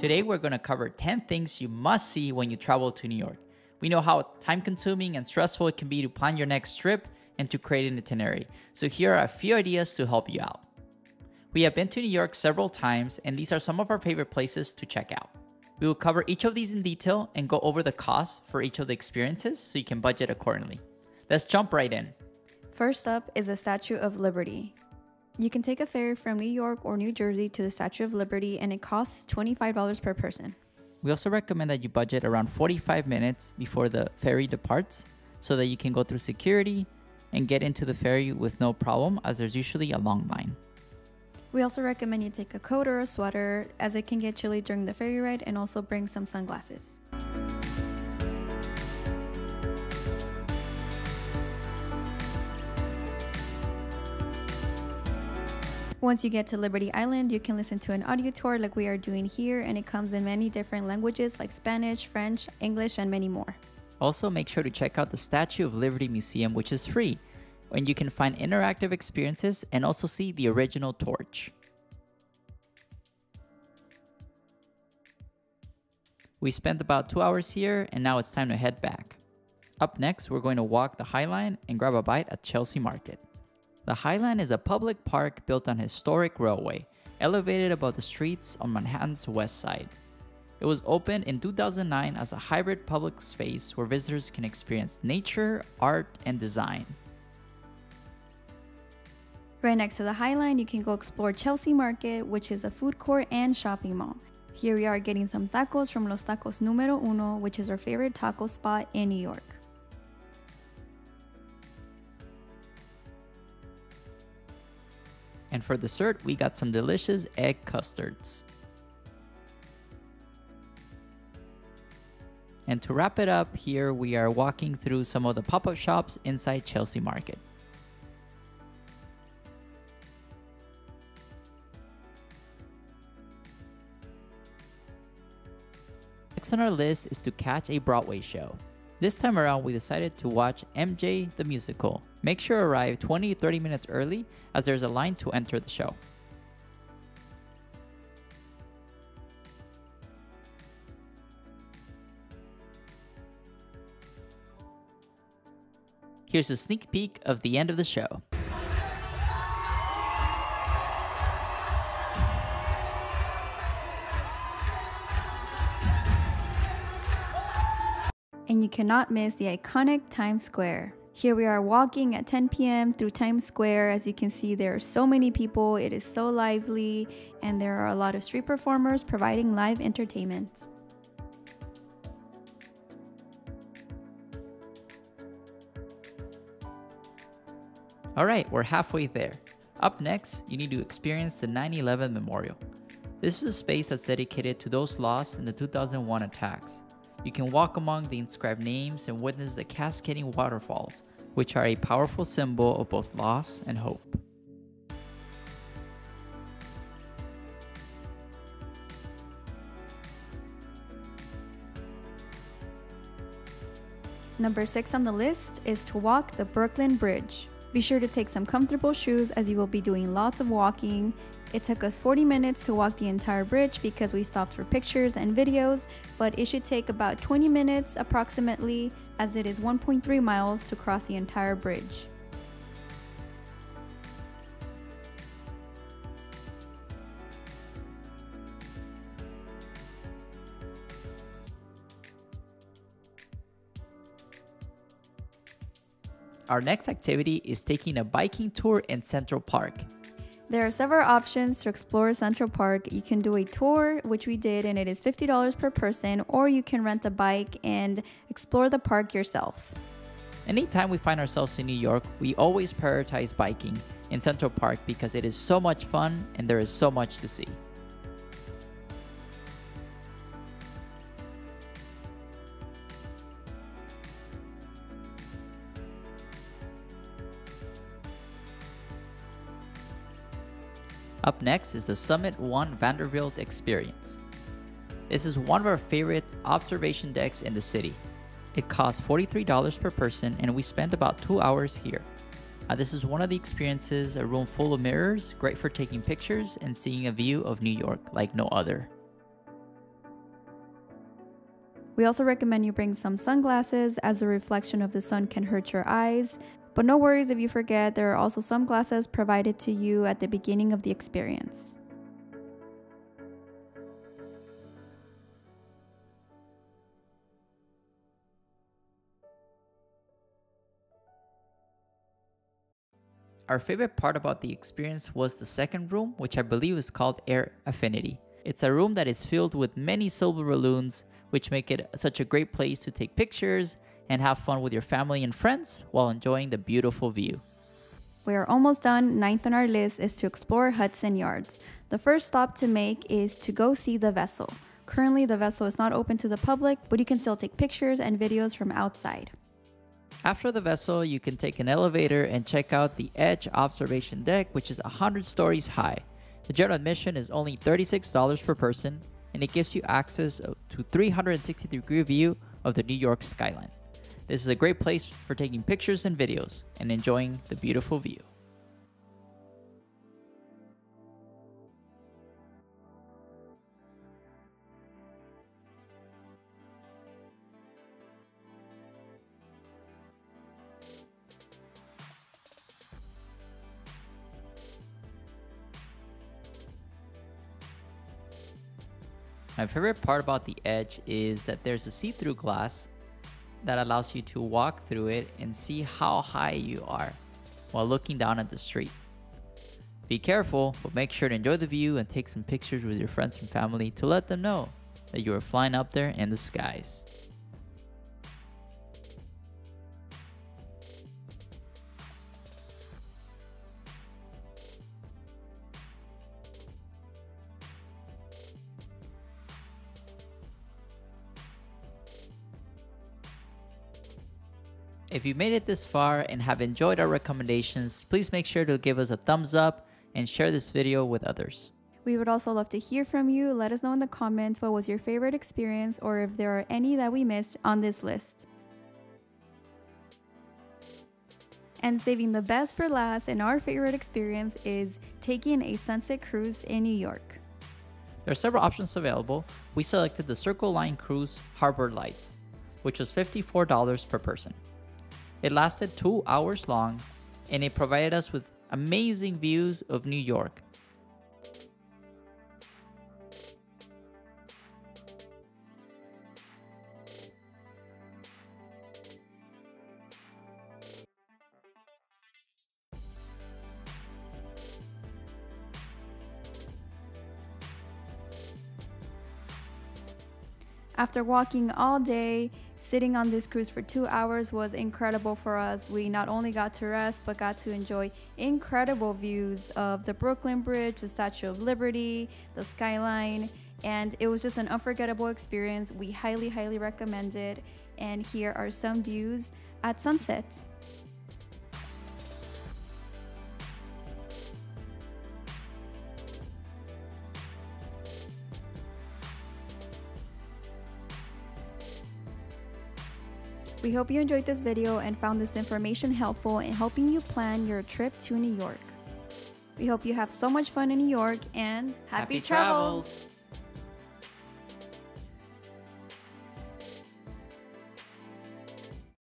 Today, we're going to cover 10 things you must see when you travel to New York. We know how time consuming and stressful it can be to plan your next trip and to create an itinerary. So, here are a few ideas to help you out. We have been to New York several times, and these are some of our favorite places to check out. We will cover each of these in detail and go over the cost for each of the experiences so you can budget accordingly. Let's jump right in. First up is the Statue of Liberty. You can take a ferry from New York or New Jersey to the Statue of Liberty and it costs $25 per person. We also recommend that you budget around 45 minutes before the ferry departs so that you can go through security and get into the ferry with no problem as there's usually a long line. We also recommend you take a coat or a sweater as it can get chilly during the ferry ride and also bring some sunglasses. Once you get to Liberty Island, you can listen to an audio tour like we are doing here, and it comes in many different languages like Spanish, French, English, and many more. Also, make sure to check out the Statue of Liberty Museum, which is free, and you can find interactive experiences and also see the original torch. We spent about two hours here, and now it's time to head back. Up next, we're going to walk the High Line and grab a bite at Chelsea Market. The High Line is a public park built on historic railway, elevated above the streets on Manhattan's west side. It was opened in 2009 as a hybrid public space where visitors can experience nature, art, and design. Right next to the High Line, you can go explore Chelsea Market, which is a food court and shopping mall. Here we are getting some tacos from Los Tacos Numero Uno, which is our favorite taco spot in New York. And for dessert, we got some delicious egg custards. And to wrap it up, here we are walking through some of the pop up shops inside Chelsea Market. Next on our list is to catch a Broadway show. This time around, we decided to watch MJ the Musical. Make sure to arrive 20 30 minutes early as there's a line to enter the show. Here's a sneak peek of the end of the show. And you cannot miss the iconic Times Square. Here we are walking at 10 p.m. through Times Square. As you can see, there are so many people. It is so lively, and there are a lot of street performers providing live entertainment. All right, we're halfway there. Up next, you need to experience the 9 11 Memorial. This is a space that's dedicated to those lost in the 2001 attacks. You can walk among the inscribed names and witness the cascading waterfalls, which are a powerful symbol of both loss and hope. Number six on the list is to walk the Brooklyn Bridge. Be sure to take some comfortable shoes as you will be doing lots of walking. It took us 40 minutes to walk the entire bridge because we stopped for pictures and videos, but it should take about 20 minutes approximately as it is 1.3 miles to cross the entire bridge. Our next activity is taking a biking tour in Central Park. There are several options to explore Central Park. You can do a tour, which we did, and it is $50 per person, or you can rent a bike and explore the park yourself. Anytime we find ourselves in New York, we always prioritize biking in Central Park because it is so much fun and there is so much to see. Up next is the Summit One Vanderbilt Experience. This is one of our favorite observation decks in the city. It costs $43 per person, and we spent about two hours here. Uh, this is one of the experiences, a room full of mirrors, great for taking pictures and seeing a view of New York like no other. We also recommend you bring some sunglasses as the reflection of the sun can hurt your eyes. But no worries if you forget, there are also some glasses provided to you at the beginning of the experience. Our favorite part about the experience was the second room, which I believe is called Air Affinity. It's a room that is filled with many silver balloons, which make it such a great place to take pictures and have fun with your family and friends while enjoying the beautiful view. We are almost done. Ninth on our list is to explore Hudson Yards. The first stop to make is to go see the vessel. Currently, the vessel is not open to the public, but you can still take pictures and videos from outside. After the vessel, you can take an elevator and check out the Edge Observation Deck, which is 100 stories high. The general admission is only $36 per person, and it gives you access to 360 degree view of the New York skyline. This is a great place for taking pictures and videos and enjoying the beautiful view. My favorite part about the edge is that there's a see-through glass that allows you to walk through it and see how high you are while looking down at the street. Be careful, but make sure to enjoy the view and take some pictures with your friends and family to let them know that you are flying up there in the skies. If you made it this far and have enjoyed our recommendations, please make sure to give us a thumbs up and share this video with others. We would also love to hear from you. Let us know in the comments what was your favorite experience or if there are any that we missed on this list. And saving the best for last and our favorite experience is taking a sunset cruise in New York. There are several options available. We selected the Circle Line Cruise Harbor Lights, which was $54 per person. It lasted two hours long and it provided us with amazing views of New York. After walking all day, Sitting on this cruise for two hours was incredible for us. We not only got to rest, but got to enjoy incredible views of the Brooklyn Bridge, the Statue of Liberty, the skyline, and it was just an unforgettable experience. We highly, highly recommend it. And here are some views at sunset. We hope you enjoyed this video and found this information helpful in helping you plan your trip to New York. We hope you have so much fun in New York and happy, happy travels. travels.